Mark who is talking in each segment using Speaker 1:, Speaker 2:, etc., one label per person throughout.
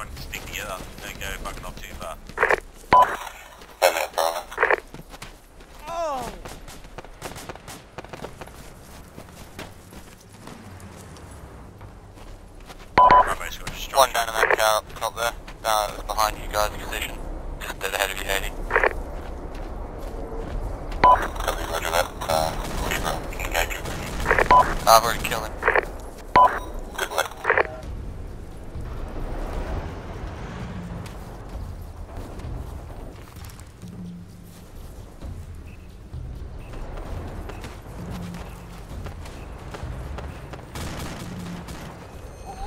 Speaker 1: down. Ich krieg die, äh, gelb,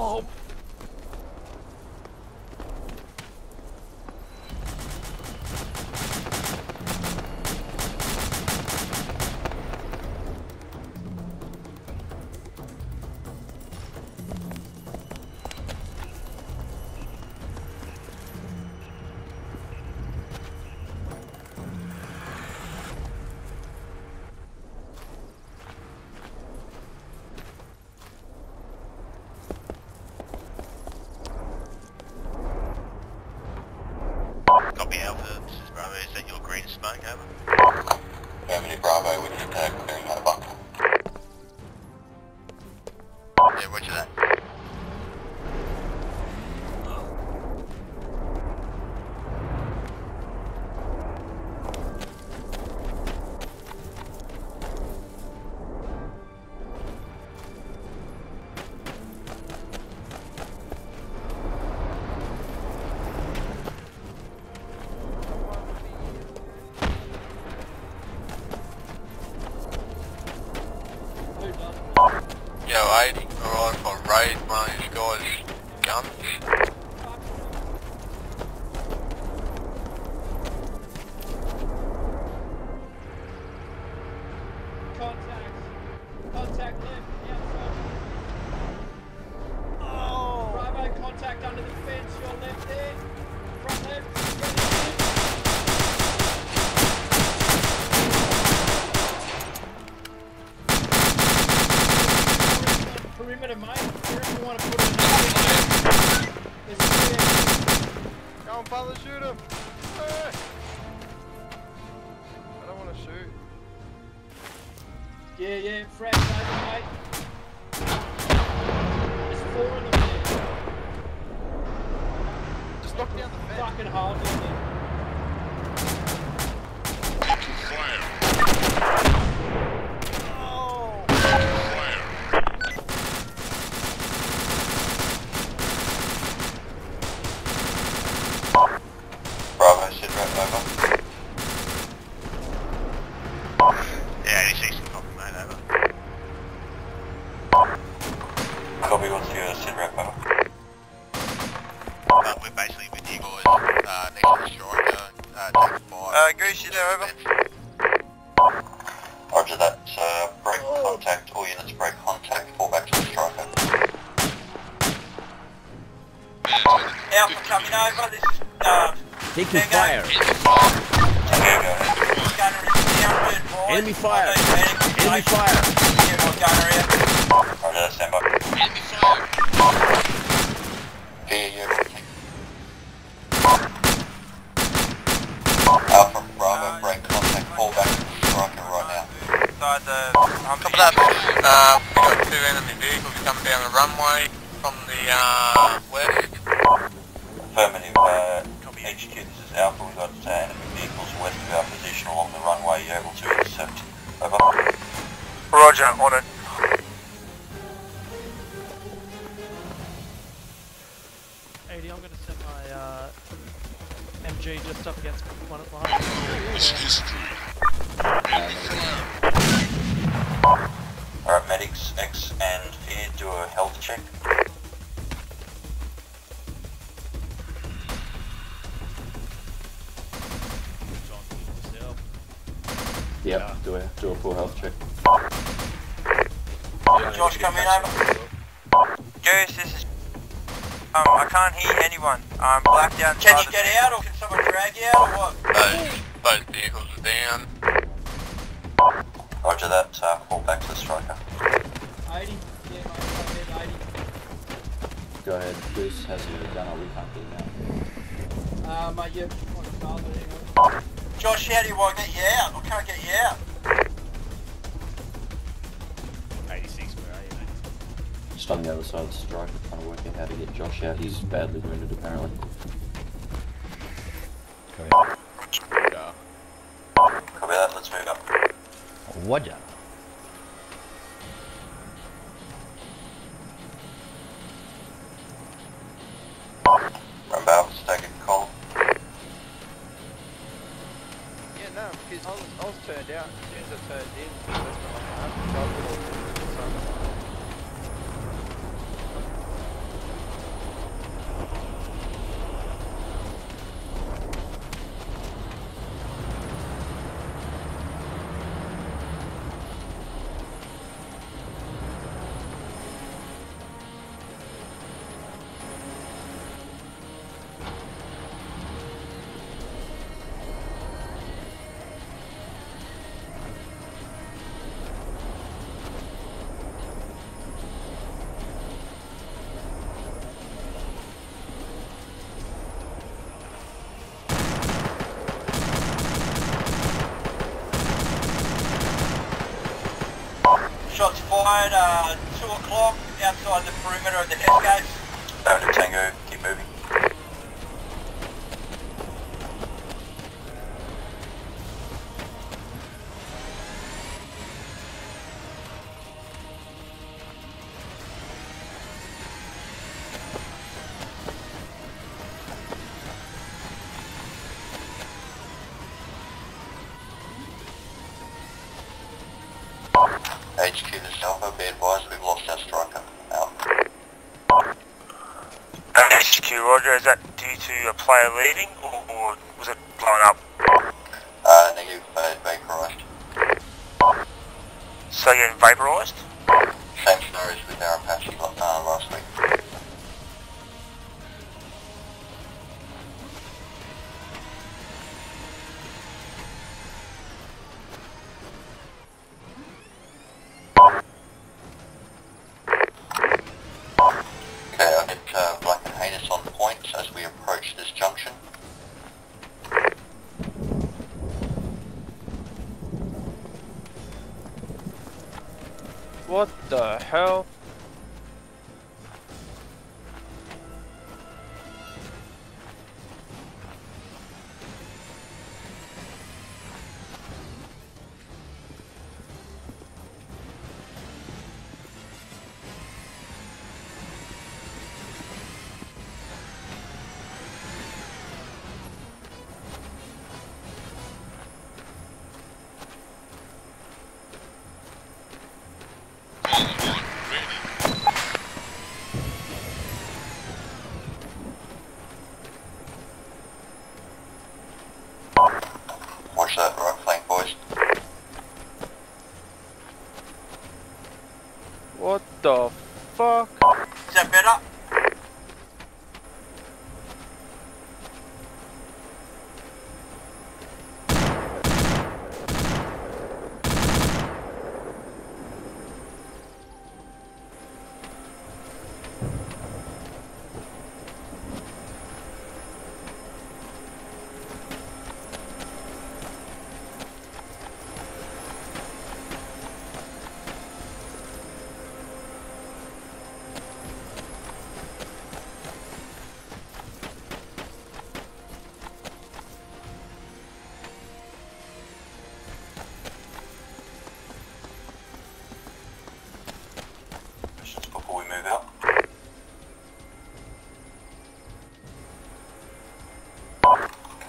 Speaker 2: Oh!
Speaker 3: Copy Alpha, this is Bravo. Is that your green smoke, over?
Speaker 1: Affirmative, Bravo. We uh, clearing out a bunker.
Speaker 3: Yeah, roger that.
Speaker 1: Yo, 80, alright, if I raid one of these guys' guns.
Speaker 4: On, fella, shoot him! I don't want to shoot.
Speaker 2: Yeah, yeah, Fred, over, mate. There's four of them there.
Speaker 4: Just knock down the fence.
Speaker 2: Fucking hold in there.
Speaker 5: Fire.
Speaker 2: Oh!
Speaker 5: Fire.
Speaker 1: Bravo, sit right over.
Speaker 3: Yeah, 86, copy, mate, over.
Speaker 1: Copy, what's your rep over?
Speaker 3: Uh, we're basically with you guys, uh, next to the Stryker, uh, take five.
Speaker 4: Uh, Goose, you there, over?
Speaker 1: Roger that, uh, break contact, all units break contact, fall back to the Stryker.
Speaker 6: Alpha coming over. This is uh,
Speaker 7: Taking
Speaker 6: Tango.
Speaker 7: fire.
Speaker 6: Tango, go ahead. Gunner is down, third point.
Speaker 7: Enemy fire.
Speaker 6: Okay, medic,
Speaker 7: Enemy
Speaker 6: station.
Speaker 7: fire.
Speaker 6: Yeah, got gunner here. Roger, stand by.
Speaker 8: Enemy fire.
Speaker 6: Here, yeah. Alpha, Bravo, break contact, fall back, Stryker right now. Inside the Humvee. Copy that. Uh, we got two enemy vehicles runway from the, uh,
Speaker 9: full health check.
Speaker 6: Josh, come in over. Goose, this is... Um, I can't hear anyone. I'm blacked out. Can you get out or can someone drag you out or what?
Speaker 8: Both, both vehicles are down.
Speaker 6: Roger that, uh, fall back to the Stryker.
Speaker 2: 80. Yeah. I'm 80.
Speaker 9: Go ahead. Goose has a gunner. We can't get him out.
Speaker 2: Uh, yeah, on the car.
Speaker 6: Josh, how do you want to get you out? I can't get you out.
Speaker 9: Just on the other side of the Stryker, trying to work out how to get Josh out. He's badly wounded apparently.
Speaker 6: Copy that, let's move up.
Speaker 7: Roger.
Speaker 6: Run take a call.
Speaker 4: Yeah, no, because I was, I was turned out as soon as I turned in. That's when I had
Speaker 6: fired, uh, 2 o'clock outside the perimeter of the nest gates. Over to Tango, HQ this Alpha, be advised we've lost our Stryker. Out. HQ, Roger, is that due to a player leaving or, or was it blown up? Uh, negative, uh, vaporized. So you're vaporized?
Speaker 4: Hell?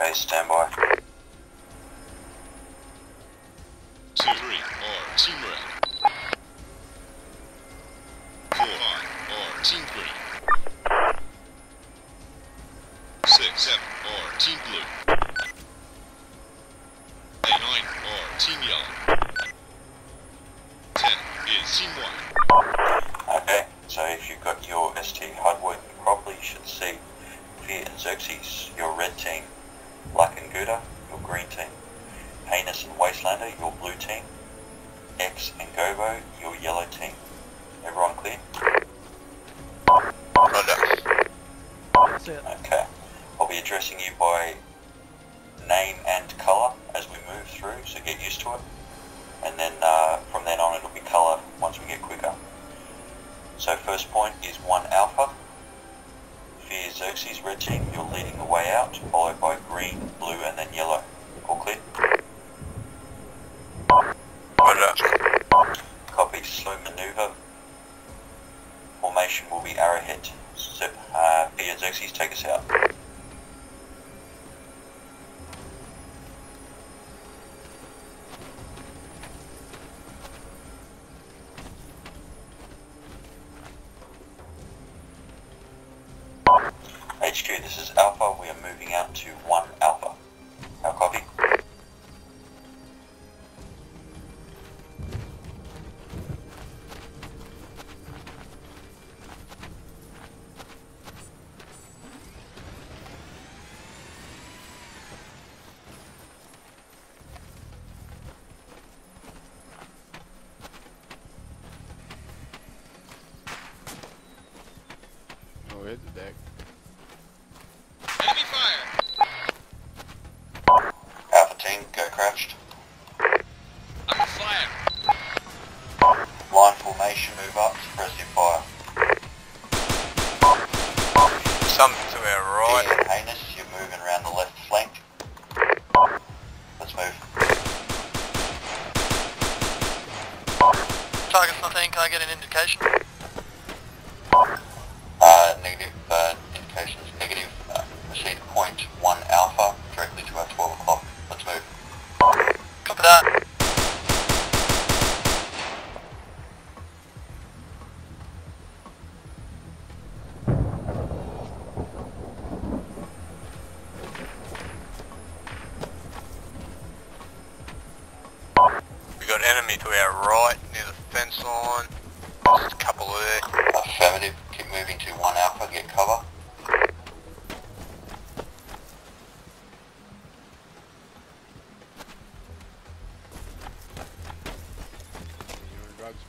Speaker 10: Base standby.
Speaker 5: Two, three, are Team Red. Four, five, are Team Green. Six, seven, are Team Blue. Eight, nine, are Team Yellow. Ten is Team White.
Speaker 10: Okay, so if you've got your ST HUD working properly, you should see Fear and Xerxes, your red team, Black and Gouda, your green team, Heinous and Wastelander, your blue team, X and Gobo, your yellow team. Everyone clear?
Speaker 5: Roger.
Speaker 10: Okay. I'll be addressing you by name and colour as we move through, so get used to it. And then uh, from then on it'll be colour once we get quicker. So first point is 1 Alpha. Fear Xerxes red team, you're leading the way out, followed by green, blue and then yellow. All clear? 121 Alpha. Now copy.
Speaker 4: No, it's deck.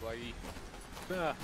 Speaker 4: You on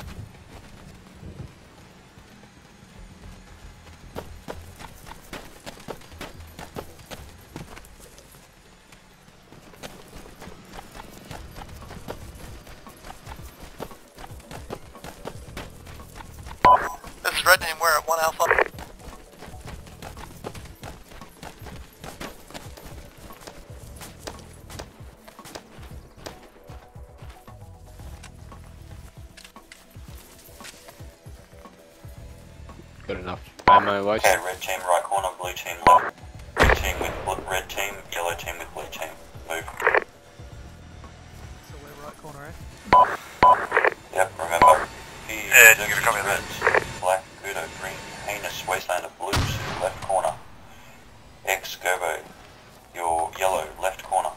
Speaker 4: Got ammo, like
Speaker 10: Okay, red team right corner, blue team left. Blue team with bl- red team, yellow team with blue team. Move.
Speaker 11: So we're right corner, eh?
Speaker 10: Yep, remember. Fear,
Speaker 5: Yeah, did you get a copy of that?
Speaker 10: red, Black, Gouda, green, heinous, wastelander, blues, left corner. X, Gobo, your yellow, left corner.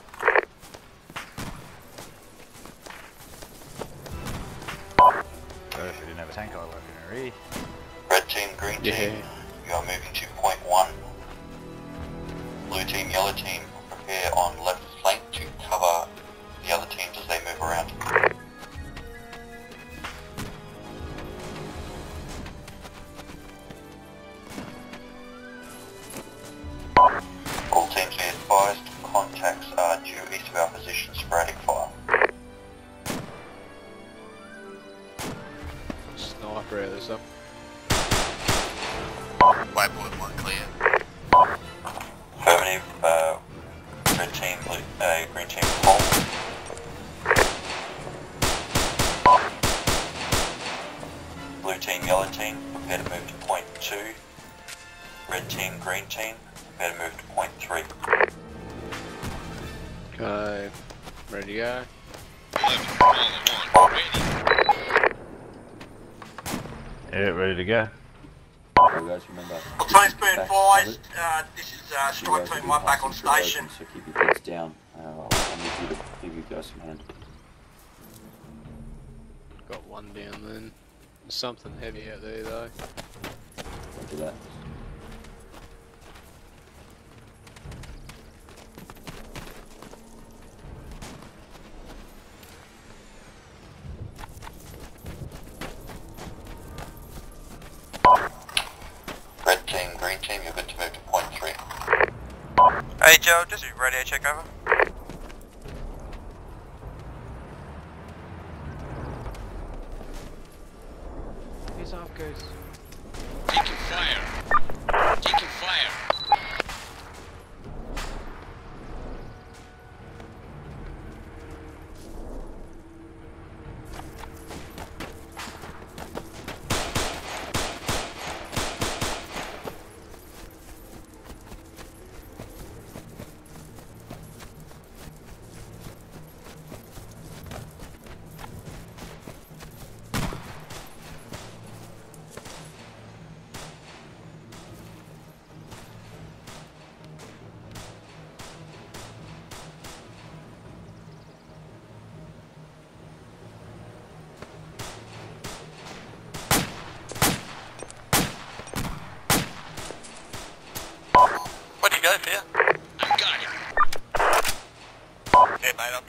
Speaker 12: Oh, if we didn't have a tank I eye working already.
Speaker 10: Green
Speaker 4: Yeah.
Speaker 10: team, you are moving to point one. Blue team, yellow team, prepare on Blue team, yellow to move to point two. Red team, green team, Better move to point three.
Speaker 4: Okay. Ready to go?
Speaker 12: Yeah, ready to go.
Speaker 9: Okay, guys, remember.
Speaker 10: Team's been
Speaker 9: back
Speaker 10: advised, uh, this is uh,
Speaker 9: You
Speaker 10: strike team one back on station.
Speaker 9: open, So keep your heads down. Uh, I'll, I'll need you to give you guys some hand.
Speaker 4: Got one down then. There's something heavy out there though.
Speaker 9: Roger that.
Speaker 10: Red team, green team, you're good to move to point three. Hey Joe, just a radio check over. Yeah,